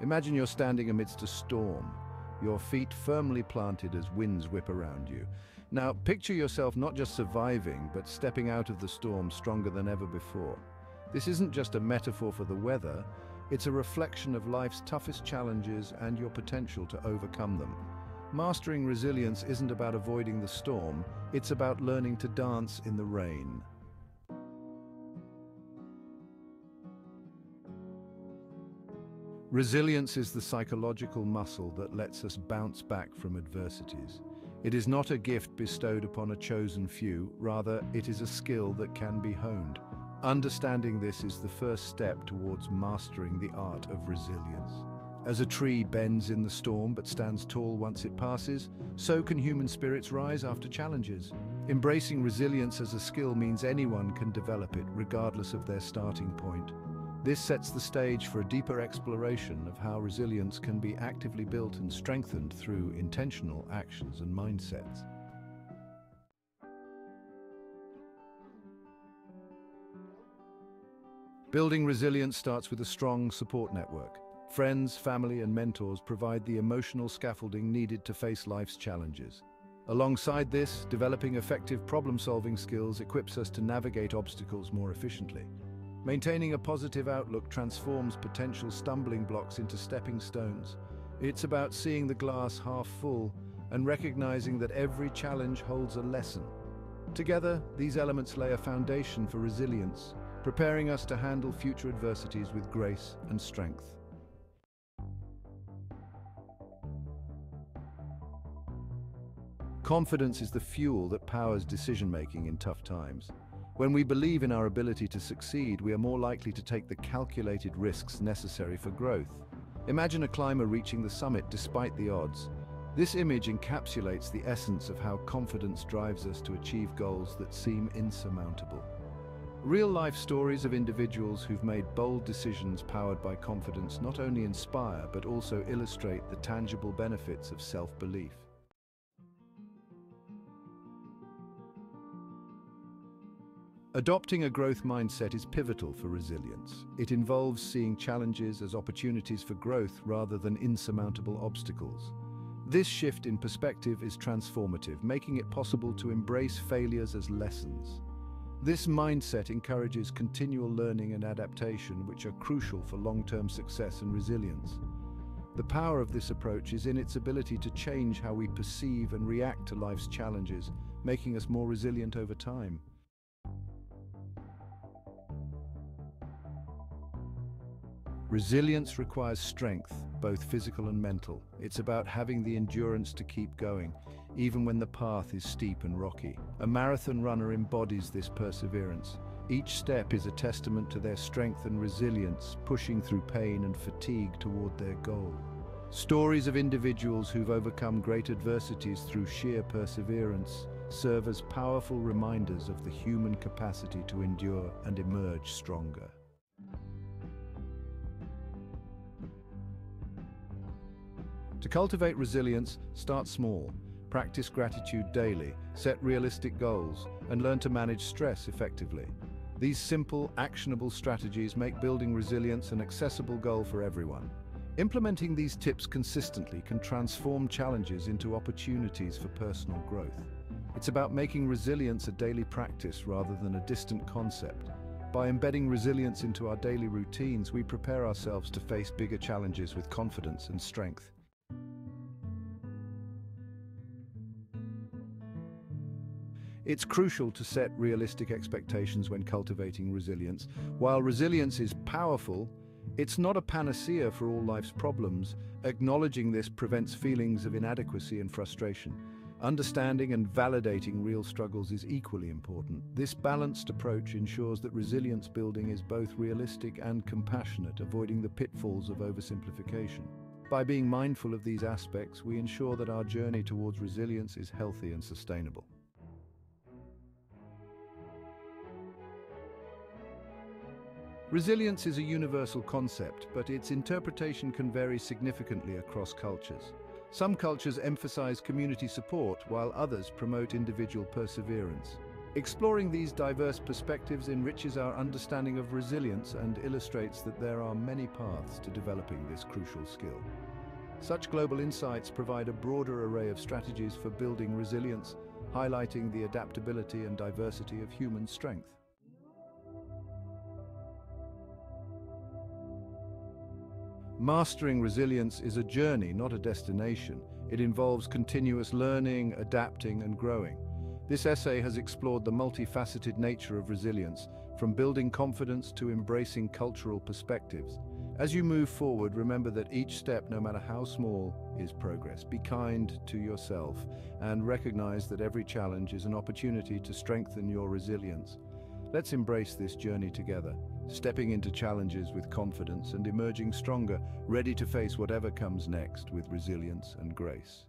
Imagine you're standing amidst a storm, your feet firmly planted as winds whip around you. Now, picture yourself not just surviving, but stepping out of the storm stronger than ever before. This isn't just a metaphor for the weather, it's a reflection of life's toughest challenges and your potential to overcome them. Mastering resilience isn't about avoiding the storm, it's about learning to dance in the rain. Resilience is the psychological muscle that lets us bounce back from adversities. It is not a gift bestowed upon a chosen few, rather it is a skill that can be honed. Understanding this is the first step towards mastering the art of resilience. As a tree bends in the storm but stands tall once it passes, so can human spirits rise after challenges. Embracing resilience as a skill means anyone can develop it, regardless of their starting point. This sets the stage for a deeper exploration of how resilience can be actively built and strengthened through intentional actions and mindsets. Building resilience starts with a strong support network. Friends, family and mentors provide the emotional scaffolding needed to face life's challenges. Alongside this, developing effective problem-solving skills equips us to navigate obstacles more efficiently. Maintaining a positive outlook transforms potential stumbling blocks into stepping stones. It's about seeing the glass half full and recognizing that every challenge holds a lesson. Together, these elements lay a foundation for resilience, preparing us to handle future adversities with grace and strength. Confidence is the fuel that powers decision-making in tough times. When we believe in our ability to succeed, we are more likely to take the calculated risks necessary for growth. Imagine a climber reaching the summit despite the odds. This image encapsulates the essence of how confidence drives us to achieve goals that seem insurmountable. Real-life stories of individuals who've made bold decisions powered by confidence not only inspire but also illustrate the tangible benefits of self-belief. Adopting a growth mindset is pivotal for resilience. It involves seeing challenges as opportunities for growth rather than insurmountable obstacles. This shift in perspective is transformative, making it possible to embrace failures as lessons. This mindset encourages continual learning and adaptation, which are crucial for long-term success and resilience. The power of this approach is in its ability to change how we perceive and react to life's challenges, making us more resilient over time. Resilience requires strength, both physical and mental. It's about having the endurance to keep going, even when the path is steep and rocky. A marathon runner embodies this perseverance. Each step is a testament to their strength and resilience, pushing through pain and fatigue toward their goal. Stories of individuals who've overcome great adversities through sheer perseverance serve as powerful reminders of the human capacity to endure and emerge stronger. To cultivate resilience, start small. Practice gratitude daily, set realistic goals, and learn to manage stress effectively. These simple, actionable strategies make building resilience an accessible goal for everyone. Implementing these tips consistently can transform challenges into opportunities for personal growth. It's about making resilience a daily practice rather than a distant concept. By embedding resilience into our daily routines, we prepare ourselves to face bigger challenges with confidence and strength. It's crucial to set realistic expectations when cultivating resilience. While resilience is powerful, it's not a panacea for all life's problems. Acknowledging this prevents feelings of inadequacy and frustration. Understanding and validating real struggles is equally important. This balanced approach ensures that resilience building is both realistic and compassionate, avoiding the pitfalls of oversimplification. By being mindful of these aspects, we ensure that our journey towards resilience is healthy and sustainable. Resilience is a universal concept, but its interpretation can vary significantly across cultures. Some cultures emphasize community support, while others promote individual perseverance. Exploring these diverse perspectives enriches our understanding of resilience and illustrates that there are many paths to developing this crucial skill. Such global insights provide a broader array of strategies for building resilience, highlighting the adaptability and diversity of human strength. Mastering resilience is a journey, not a destination. It involves continuous learning, adapting and growing. This essay has explored the multifaceted nature of resilience, from building confidence to embracing cultural perspectives. As you move forward, remember that each step, no matter how small, is progress. Be kind to yourself and recognize that every challenge is an opportunity to strengthen your resilience. Let's embrace this journey together, stepping into challenges with confidence and emerging stronger, ready to face whatever comes next with resilience and grace.